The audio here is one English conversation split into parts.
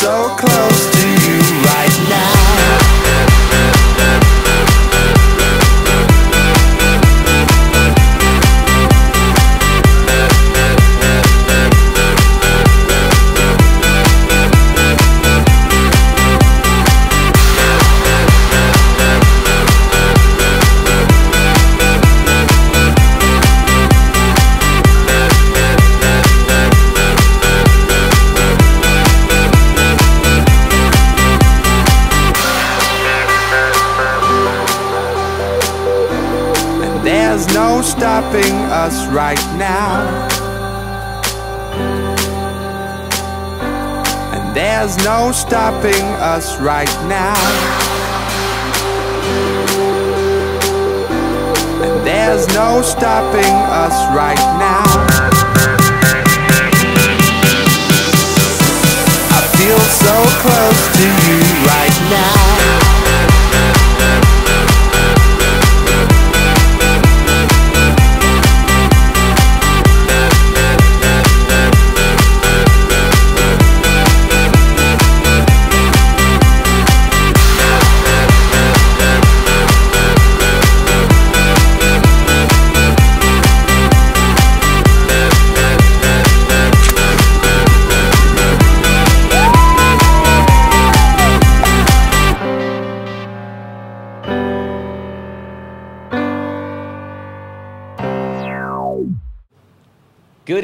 So close stopping us right now. And there's no stopping us right now. And there's no stopping us right now. I feel so close to you right now.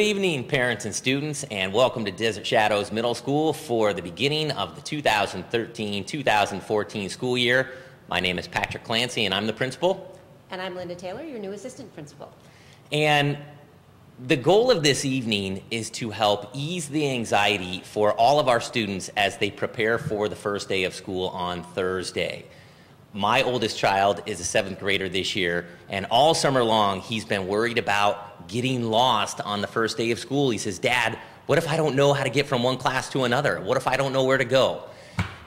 Evening, parents and students, and welcome to Desert Shadows Middle School for the beginning of the 2013-2014 school year. My name is Patrick Clancy, and I'm the principal. And I'm Linda Taylor, your new assistant principal. And the goal of this evening is to help ease the anxiety for all of our students as they prepare for the first day of school on Thursday. My oldest child is a seventh grader this year, and all summer long he's been worried about getting lost on the first day of school. He says, Dad, what if I don't know how to get from one class to another? What if I don't know where to go?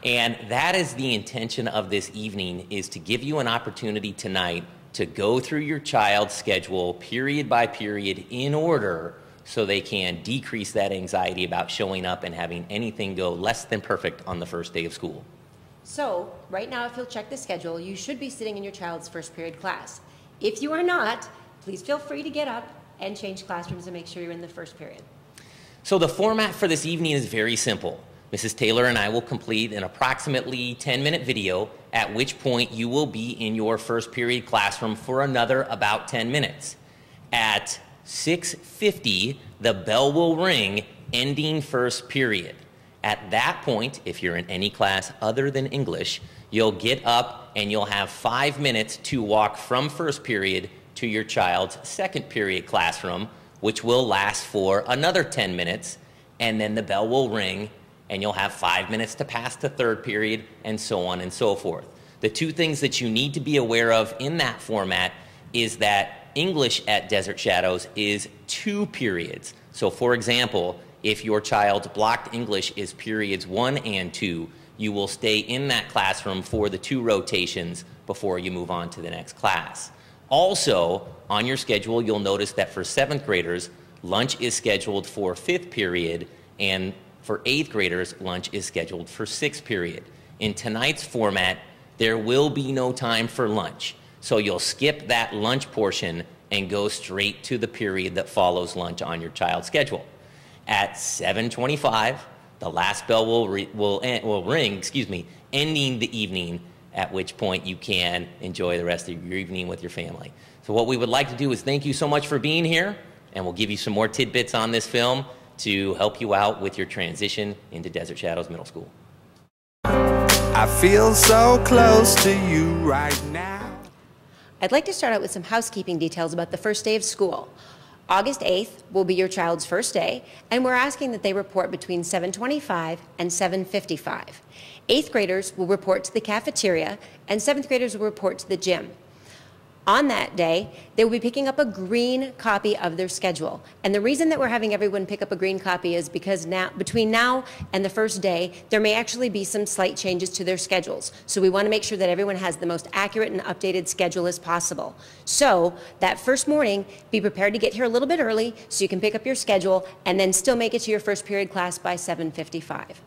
And that is the intention of this evening is to give you an opportunity tonight to go through your child's schedule period by period in order so they can decrease that anxiety about showing up and having anything go less than perfect on the first day of school. So, right now, if you'll check the schedule, you should be sitting in your child's first period class. If you are not, please feel free to get up and change classrooms and make sure you're in the first period. So the format for this evening is very simple. Mrs. Taylor and I will complete an approximately 10 minute video, at which point you will be in your first period classroom for another about 10 minutes. At 6.50, the bell will ring, ending first period. At that point, if you're in any class other than English, you'll get up and you'll have five minutes to walk from first period to your child's second period classroom, which will last for another 10 minutes, and then the bell will ring and you'll have five minutes to pass to third period, and so on and so forth. The two things that you need to be aware of in that format is that English at Desert Shadows is two periods. So, for example, if your child's blocked English is periods one and two, you will stay in that classroom for the two rotations before you move on to the next class. Also, on your schedule, you'll notice that for seventh graders, lunch is scheduled for fifth period, and for eighth graders, lunch is scheduled for sixth period. In tonight's format, there will be no time for lunch. So you'll skip that lunch portion and go straight to the period that follows lunch on your child's schedule. At 7:25, the last bell will re- will, en- will ring, excuse me, ending the evening at which point you can enjoy the rest of your evening with your family. So what we would like to do is thank you so much for being here and we'll give you some more tidbits on this film to help you out with your transition into Desert Shadows Middle School. I feel so close to you right now. I'd like to start out with some housekeeping details about the first day of school. August 8th will be your child's first day, and we're asking that they report between 7:25 and 7:55. Eighth graders will report to the cafeteria, and seventh graders will report to the gym. On that day, they will be picking up a green copy of their schedule. And the reason that we're having everyone pick up a green copy is because now, between now and the first day, there may actually be some slight changes to their schedules. So we want to make sure that everyone has the most accurate and updated schedule as possible. So that first morning, be prepared to get here a little bit early so you can pick up your schedule and then still make it to your first period class by 7:55.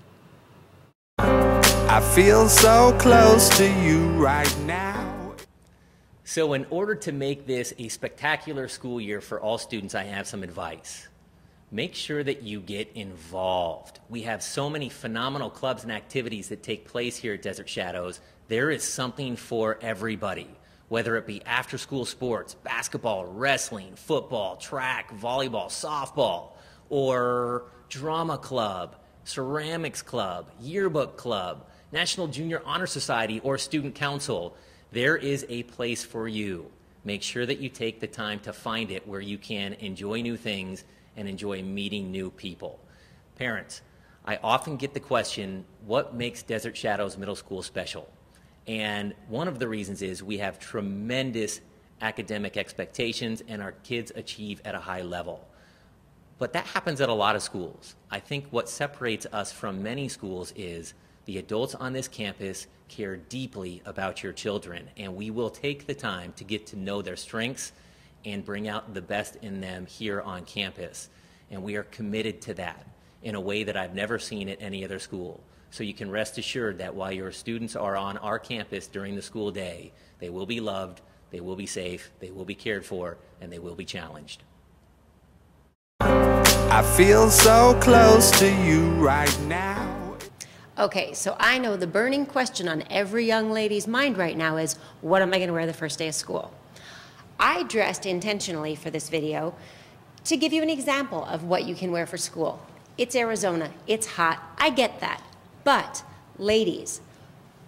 I feel so close to you right now. So, in order to make this a spectacular school year for all students, I have some advice. Make sure that you get involved. We have so many phenomenal clubs and activities that take place here at Desert Shadows. There is something for everybody, whether it be after school sports, basketball, wrestling, football, track, volleyball, softball, or drama club, ceramics club, yearbook club, National Junior Honor Society, or student council. There is a place for you. Make sure that you take the time to find it where you can enjoy new things and enjoy meeting new people. Parents, I often get the question, what makes Desert Shadows Middle School special? And one of the reasons is we have tremendous academic expectations and our kids achieve at a high level. But that happens at a lot of schools. I think what separates us from many schools is the adults on this campus care deeply about your children, and we will take the time to get to know their strengths and bring out the best in them here on campus. And we are committed to that in a way that I've never seen at any other school. So you can rest assured that while your students are on our campus during the school day, they will be loved, they will be safe, they will be cared for, and they will be challenged. I feel so close to you right now. Okay, so I know the burning question on every young lady's mind right now is what am I going to wear the first day of school? I dressed intentionally for this video to give you an example of what you can wear for school. It's Arizona, it's hot, I get that. But, ladies,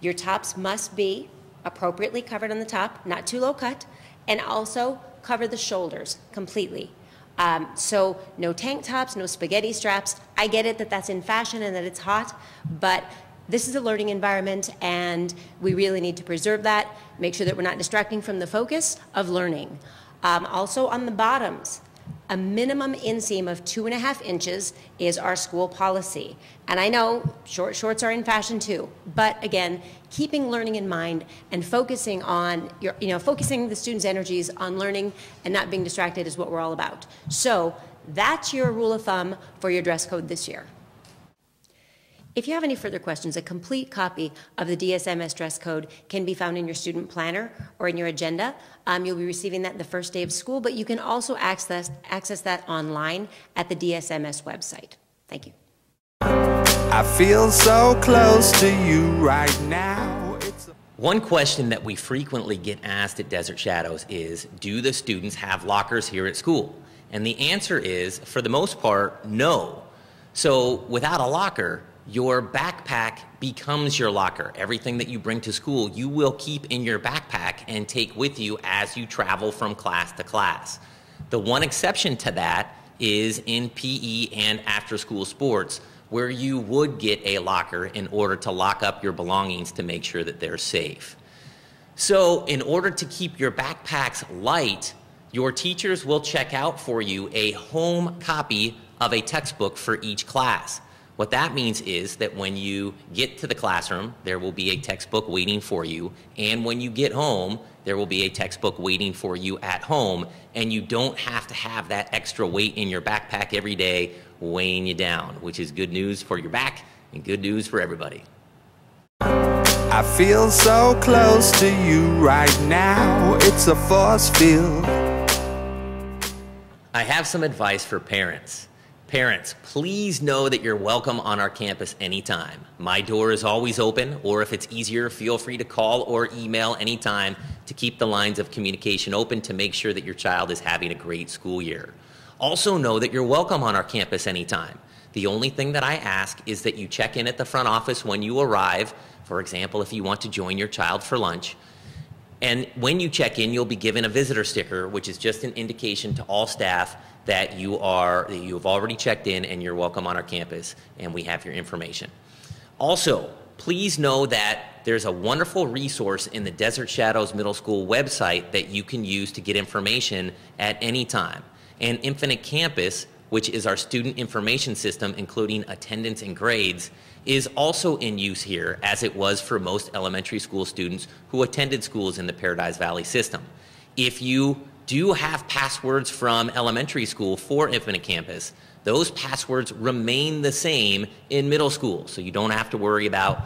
your tops must be appropriately covered on the top, not too low cut, and also cover the shoulders completely. Um, so no tank tops, no spaghetti straps. I get it that that's in fashion and that it's hot, but this is a learning environment and we really need to preserve that, make sure that we're not distracting from the focus of learning. Um, also on the bottoms, a minimum inseam of two and a half inches is our school policy. And I know short shorts are in fashion too, but again, keeping learning in mind and focusing on your, you know, focusing the students' energies on learning and not being distracted is what we're all about. So that's your rule of thumb for your dress code this year. If you have any further questions, a complete copy of the DSMS dress code can be found in your student planner or in your agenda. Um, you'll be receiving that the first day of school, but you can also access, access that online at the DSMS website. Thank you. I feel so close to you right now. One question that we frequently get asked at Desert Shadows is Do the students have lockers here at school? And the answer is, for the most part, no. So without a locker, your backpack becomes your locker. Everything that you bring to school, you will keep in your backpack and take with you as you travel from class to class. The one exception to that is in PE and after school sports where you would get a locker in order to lock up your belongings to make sure that they're safe. So, in order to keep your backpacks light, your teachers will check out for you a home copy of a textbook for each class. What that means is that when you get to the classroom, there will be a textbook waiting for you, and when you get home, there will be a textbook waiting for you at home, and you don't have to have that extra weight in your backpack every day weighing you down, which is good news for your back and good news for everybody. I feel so close to you right now, it's a force field. I have some advice for parents. Parents, please know that you're welcome on our campus anytime. My door is always open, or if it's easier, feel free to call or email anytime to keep the lines of communication open to make sure that your child is having a great school year. Also, know that you're welcome on our campus anytime. The only thing that I ask is that you check in at the front office when you arrive. For example, if you want to join your child for lunch, and when you check in, you'll be given a visitor sticker, which is just an indication to all staff that you are that you have already checked in and you're welcome on our campus and we have your information. Also, please know that there's a wonderful resource in the Desert Shadows Middle School website that you can use to get information at any time. And Infinite Campus, which is our student information system including attendance and grades, is also in use here as it was for most elementary school students who attended schools in the Paradise Valley system. If you do have passwords from elementary school for Infinite Campus, those passwords remain the same in middle school, so you don't have to worry about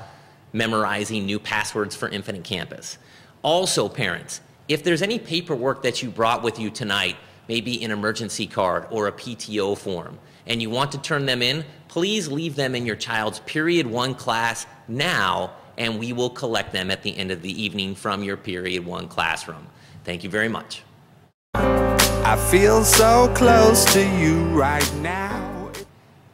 memorizing new passwords for Infinite Campus. Also, parents, if there's any paperwork that you brought with you tonight, maybe an emergency card or a PTO form, and you want to turn them in, please leave them in your child's period one class now, and we will collect them at the end of the evening from your period one classroom. Thank you very much. I feel so close to you right now.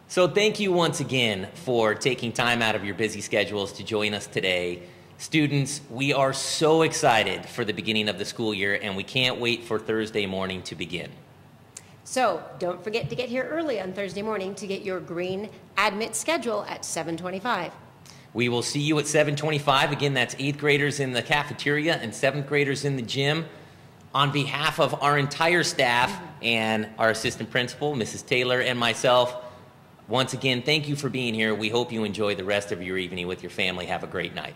So, thank you once again for taking time out of your busy schedules to join us today. Students, we are so excited for the beginning of the school year and we can't wait for Thursday morning to begin. So don't forget to get here early on Thursday morning to get your green admit schedule at 725. We will see you at 725. Again, that's eighth graders in the cafeteria and seventh graders in the gym on behalf of our entire staff and our assistant principal, Mrs. Taylor, and myself, once again, thank you for being here. We hope you enjoy the rest of your evening with your family. Have a great night.